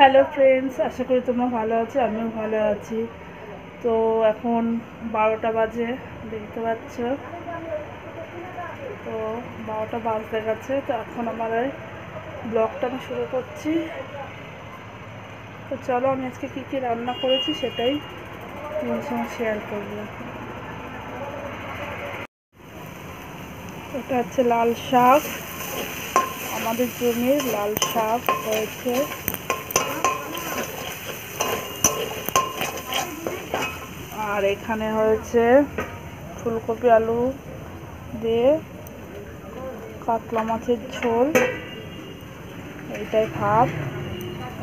Hello friends আশা করি তোমরা ভালো আছো, আমিও ভালো আছি। তো এখন বারোটা বাজে, দেখতে পাচ্ছ? তো বারোটা বাজতে গেছে, তো এখন আমার ব্লগটা আমি শুরু করছি। তো চলো, আমি আজকে কী কী রান্না করেছি সেটাই তোমার সঙ্গে শেয়ার করব এটা হচ্ছে লাল শাক। আমাদের জমির লাল শাক হয়েছে। আর এখানে হয়েছে ফুলকপি আলু দিয়ে কাতলা মাছের ঝোল। এইটাই ভাত,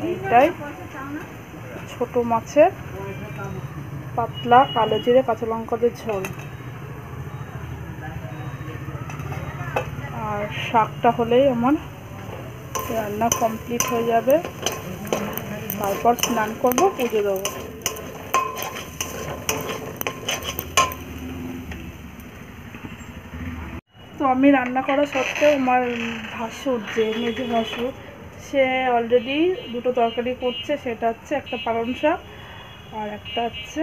এইটাই ছোট মাছের পাতলা কালো জিরে কাঁচা লঙ্কাদের ঝোল। আর শাকটা হলেই আমার রান্না কমপ্লিট হয়ে যাবে। তারপর স্নান করব, পুজো দেবো। আমি রান্না করা সত্ত্বেও আমার ভাসুর, যে মেজে ভাসুর, সে অলরেডি দুটো তরকারি করছে, সেটা হচ্ছে একটা পালং শাক আর একটা হচ্ছে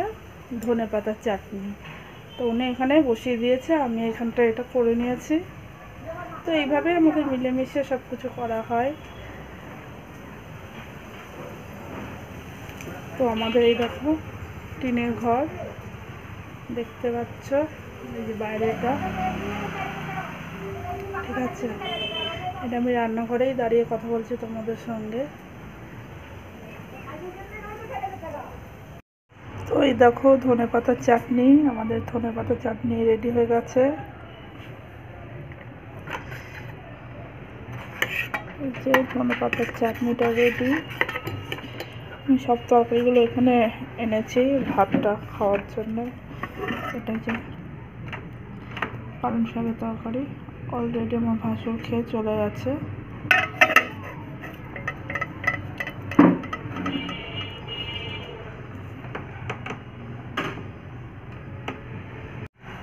ধনে পাতার চাটনি। তো উনি এখানে বসিয়ে দিয়েছে, আমি এখানটা এটা করে নিয়েছি। তো এইভাবে আমাদের মিলেমিশে সব কিছু করা হয়। তো আমাদের এই দেখো, টিনের ঘর, দেখতে পাচ্ছ, এই যে বাইরেটা। ঠিক আছে। এটা আমি রান্নাঘরেই দাঁড়িয়ে কথা বলছি তোমাদের সঙ্গে। তো এই দেখো, ধনে পাতার চাটনি, আমাদের ধনে পাতার চাটনি রেডি হয়ে গেছে। যে ধনে পাতার চাটনিটা রেডি আমি সব তরকারিগুলো এখানে এনেছি ভাতটা খাওয়ার জন্য। এটা যে পালং শাকের তরকারি। অলরেডি আমার ভাসুর খেয়ে চলে গেছে।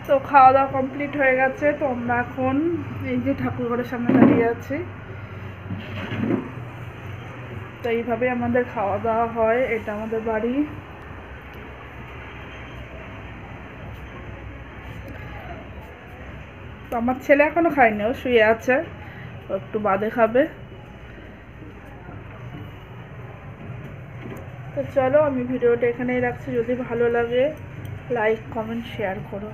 তো খাওয়া দাওয়া কমপ্লিট হয়ে গেছে, তো আমরা এখন এই যে ঠাকুরঘরের সামনে দাঁড়িয়ে আছি। তো এইভাবে আমাদের খাওয়া দাওয়া হয়, এটা আমাদের বাড়ি। তো আমার ছেলে এখনও খায়নি, ও শুয়ে আছে, ও একটু বাদে খাবে। তো চলো, আমি ভিডিওটা এখানেই রাখছি, যদি ভালো লাগে লাইক কমেন্ট শেয়ার করো।